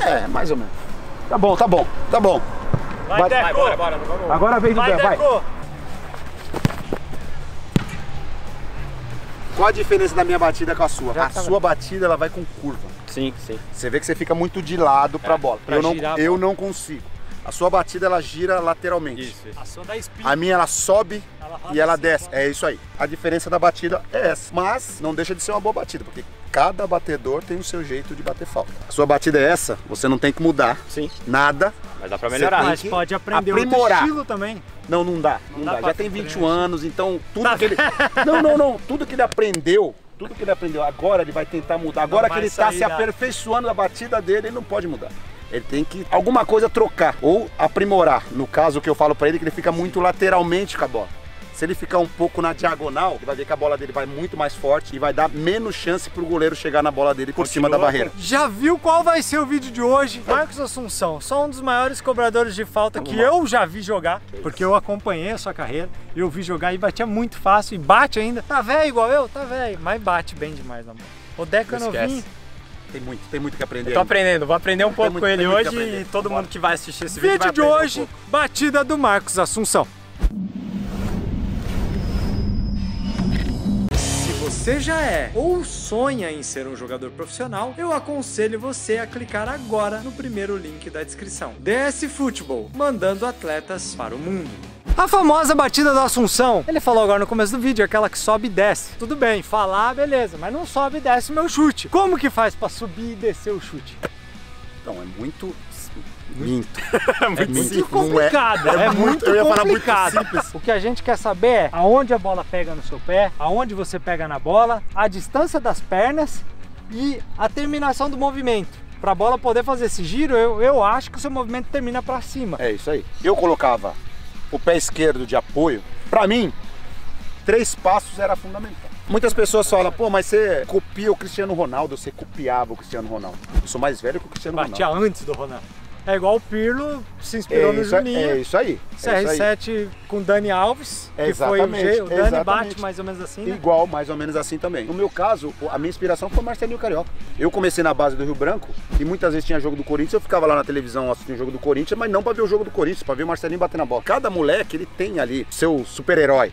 É, mais ou menos. Tá bom, tá bom, tá bom. Vai, Vai. Vai, bora, bora. Vamos. Agora vem do Vai, Deco, vai. Qual a diferença da minha batida com a sua? Já a tá sua batida ela vai com curva. Sim, sim. Você vê que você fica muito de lado pra bola. pra eu não, eu bola. não consigo. A sua batida ela gira lateralmente. Isso, isso. A sua da Speed. A minha ela sobe Ela e ela desce. É isso aí. A diferença da batida é essa. Mas não deixa de ser uma boa batida, porque cada batedor tem o seu jeito de bater falta. A sua batida é essa, você não tem que mudar Sim. nada. Mas dá pra Você melhorar. Mas pode aprender aprimorar. outro estilo também. Não, não dá. Não, dá dá. pra Já tem frente. 21 anos, então tudo Tá que ele. Não, não, não. Tudo que ele aprendeu. Tudo que ele aprendeu agora ele vai tentar mudar. Agora que ele tá sair se da- aperfeiçoando a batida dele, ele não pode mudar. Ele tem que alguma coisa trocar ou aprimorar. No caso que eu falo pra ele que ele fica muito lateralmente com a bola. Se ele ficar um pouco na diagonal, ele vai ver que a bola dele vai muito mais forte e vai dar menos chance pro goleiro chegar na bola dele por cima da barreira. Já viu qual vai ser o vídeo de hoje? Marcos Assunção, só um dos maiores cobradores de falta que lá. eu já vi jogar, porque eu acompanhei a sua carreira, eu vi jogar e batia muito fácil, e bate ainda. Tá velho igual eu? Tá velho, mas bate bem demais bola. O Deco é Não novinho. Tem muito, tem muito que aprender. Eu tô aprendendo, vou aprender um pouco muito- com ele hoje e todo Vambora. mundo que vai assistir esse vídeo, Vídeo vai de um hoje, pouco. batida do Marcos Assunção. Você já é ou sonha em ser um jogador profissional, eu aconselho você a clicar agora no primeiro link da descrição. DS Futebol, mandando atletas para o mundo. A famosa batida da Assunção, ele falou agora no começo do vídeo, aquela que sobe e desce. Tudo bem, falar, beleza, mas não sobe e desce o meu chute. Como que faz para subir e descer o chute? Então, é muito. Minto. É muito muito simples, não é? complicado, É é, muito- muito, eu ia falar muito complicado. simples. O que a gente quer saber é aonde a bola pega no seu pé, aonde você pega na bola, a distância das pernas e a terminação do movimento. Para a bola poder fazer esse giro, eu, eu acho que o seu movimento termina para cima. É isso aí. Eu colocava o pé esquerdo de apoio. Pra mim, três passos era fundamental. Muitas pessoas falam, pô, mas você copia o Cristiano Ronaldo, você copiava o Cristiano Ronaldo. Eu sou mais velho que o Cristiano Batia Ronaldo. antes do Ronaldo. É igual o Pirlo se inspirou É no isso, Juninho. é isso aí. é isso aí. CR7 com Dani Alves, É que foi o exatamente, G. O Dani exatamente. bate mais ou menos assim, né? Igual, mais ou menos assim também. No meu caso, a minha inspiração foi o Marcelinho Carioca. Eu comecei na base do Rio Branco e muitas vezes tinha jogo do Corinthians, eu ficava lá na televisão assistindo o jogo do Corinthians, mas não pra ver o jogo do Corinthians, pra ver o Marcelinho bater na bola. Cada moleque, ele tem ali seu super-herói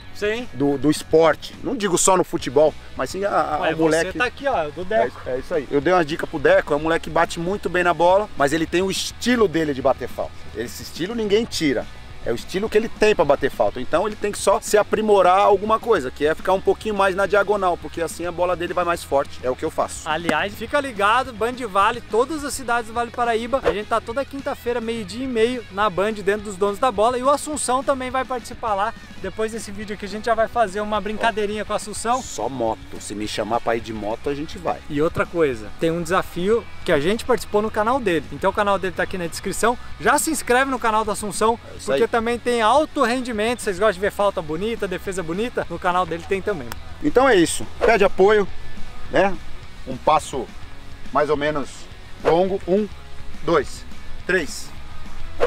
do, do esporte. Não digo só no futebol, mas sim a, a- Ué, o moleque. Você tá aqui, ó, do É, Deco. isso- é isso aí. Eu dei uma dica pro Deco, é um moleque que bate muito bem na bola, mas ele tem o estilo dele de bater falta. Esse estilo ninguém tira. É o estilo que ele tem pra bater falta. Então ele tem que só se aprimorar alguma coisa, que é ficar um pouquinho mais na diagonal, porque assim a bola dele vai mais forte. É o que eu faço. Aliás, fica ligado, Band Vale, todas as cidades do Vale Paraíba. A gente tá toda quinta-feira, meio-dia e meio, na Band, dentro dos donos da bola. E o Assunção também vai participar lá. Depois desse vídeo aqui, a gente já vai fazer uma brincadeirinha com o Assunção. Só moto. Se me chamar pra ir de moto, a gente vai. E outra coisa, tem um desafio que a gente participou no canal dele. Então o canal dele tá aqui na descrição. Já se inscreve no canal do Assunção, isso porque aí. também tem alto rendimento. Vocês gostam de ver falta bonita, defesa bonita? No canal dele tem também. Então é isso. Pede apoio, né? Um passo mais ou menos longo. Um, dois, três.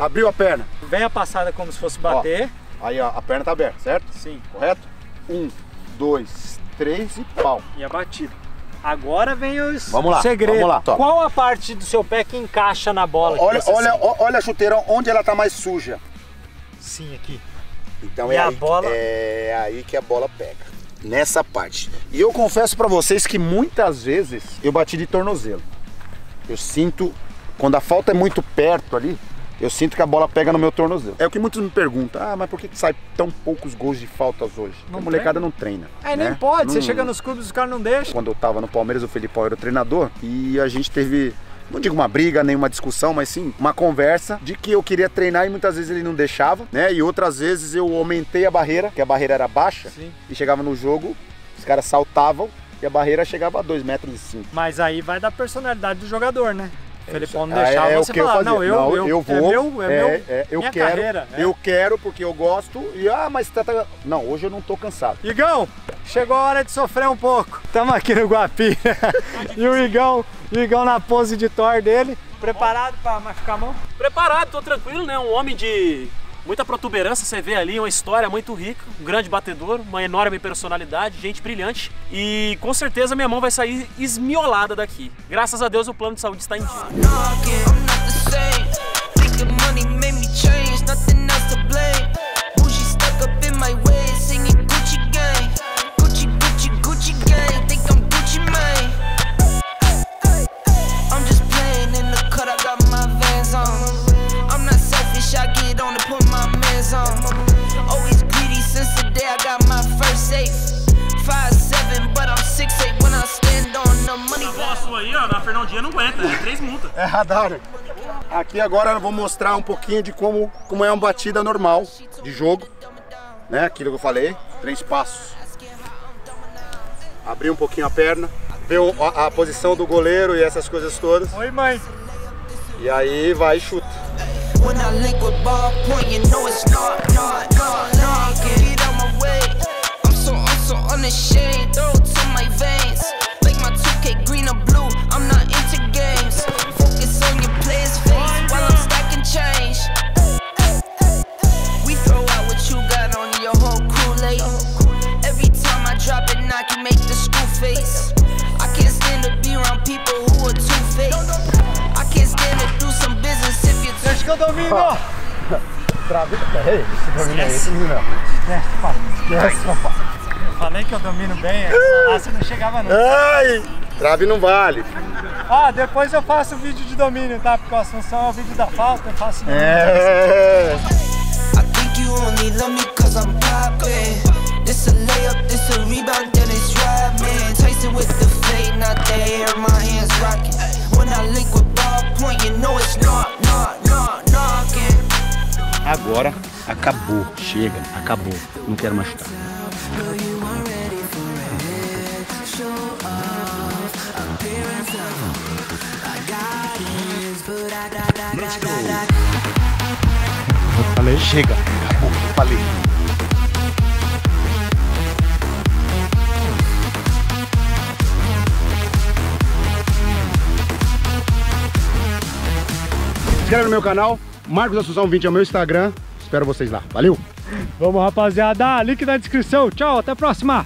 Abriu a perna. Vem a passada como se fosse bater. Aí ó, a perna tá aberta, certo? Sim. Correto? Um, dois, três e pau. E a batida. Agora vem os Vamos lá, segredos. vamos lá, top. Qual a parte do seu pé que encaixa na bola? Olha, olha, sente? olha a chuteira onde ela tá mais suja. Sim, aqui. Então E é a aí, bola? é aí que a bola pega. Nessa parte. E eu confesso pra vocês que muitas vezes eu bati de tornozelo. Eu sinto quando a falta é muito perto ali, eu sinto que a bola pega no meu tornozelo. É o que muitos me perguntam: "Ah, mas por que que sai tão poucos gols de faltas hoje?" Porque Não a molecada treina? não treina. É, né? nem pode. Você Não- chega nos clubes, os caras não deixam. quando eu tava no Palmeiras, o Felipão era o treinador e a gente teve, não digo uma briga, nem uma discussão, mas sim uma conversa de que eu queria treinar e muitas vezes ele não deixava, né? E outras vezes eu aumentei a barreira, que a barreira era baixa, Sim. e chegava no jogo, os caras saltavam e a barreira chegava a 2 metros e 5. Mas aí vai da personalidade do jogador, né? O Felipão não Ah, deixava é você o que eu falar, fazia. não, eu, eu, vou, é meu, é, meu, é, eu minha quero, carreira. é. eu quero porque eu gosto e ah, mas tá, tá- não, hoje eu não tô cansado. Igão, chegou a hora de sofrer um pouco. Estamos aqui no Guapi. e o Igão, o Igão na pose de Thor dele. Preparado para machucar a mão? Preparado, tô tranquilo, né? Um homem de muita protuberância, você vê ali uma história muito rica, um grande batedor, uma enorme personalidade, gente brilhante e com certeza minha mão vai sair esmiolada daqui. Graças a Deus o plano de saúde está em dia. Posso aí, ó, na Fernandinha não aguenta, é três multas. É radar. Aqui agora eu vou mostrar um pouquinho de como, como é uma batida normal de jogo. Né? Aquilo que eu falei, três passos. Abrir um pouquinho a perna, ver a, a posição do goleiro e essas coisas todas. Oi, mãe. E aí vai e chuta. When if you're too Deixa que eu domino. Trave. É, esse domina aí, esse domina. Esquece, papai. Eu falei que eu domino bem, lá você não chegava não. Ai! Trave não vale. Ah, depois eu faço o vídeo de domínio, tá? Porque o Assunção é o vídeo da falta, eu faço domínio. É. I think you only love me cause I'm poppin'. This a layup, this a rebound, then it's driving. Tyson with the fade, not the hair, my hands rocking. When I link with acabou. Chega, acabou. Não quero mais chutar. Falei, chega. Acabou. Falei. Inscreve no meu canal. Marcos Assunção 20 é o meu Instagram. Espero vocês lá. Valeu! Vamos, rapaziada. Link na descrição. Tchau, até a próxima.